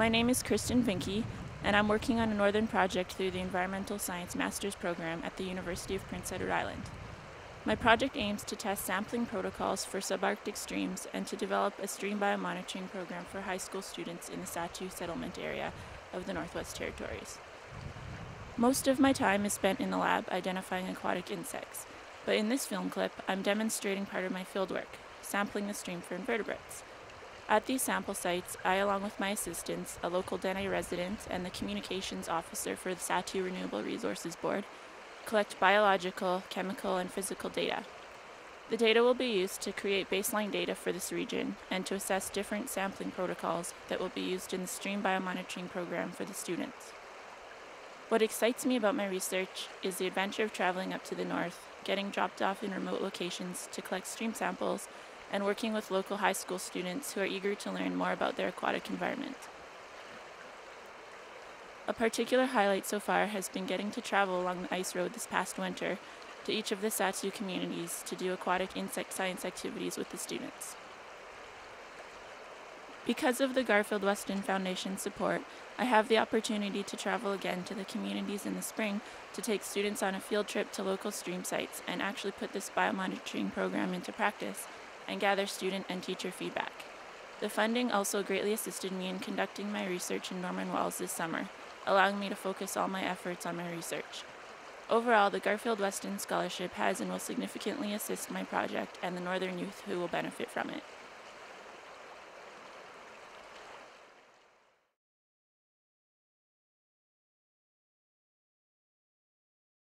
My name is Kristen Vinke, and I'm working on a northern project through the Environmental Science Master's Program at the University of Prince Edward Island. My project aims to test sampling protocols for subarctic streams and to develop a stream biomonitoring program for high school students in the Sahtu settlement area of the Northwest Territories. Most of my time is spent in the lab identifying aquatic insects, but in this film clip, I'm demonstrating part of my fieldwork, sampling the stream for invertebrates. At these sample sites, I, along with my assistants, a local Dene resident, and the communications officer for the Sahtu Renewable Resources Board, collect biological, chemical, and physical data. The data will be used to create baseline data for this region and to assess different sampling protocols that will be used in the stream biomonitoring program for the students. What excites me about my research is the adventure of traveling up to the north, getting dropped off in remote locations to collect stream samples, and working with local high school students who are eager to learn more about their aquatic environment. A particular highlight so far has been getting to travel along the ice road this past winter to each of the Sahtu communities to do aquatic insect science activities with the students. Because of the Garfield Weston Foundation support, I have the opportunity to travel again to the communities in the spring to take students on a field trip to local stream sites and actually put this biomonitoring program into practice and gather student and teacher feedback. The funding also greatly assisted me in conducting my research in Norman Wells this summer, allowing me to focus all my efforts on my research. Overall, the Garfield Weston Scholarship has and will significantly assist my project and the Northern youth who will benefit from it.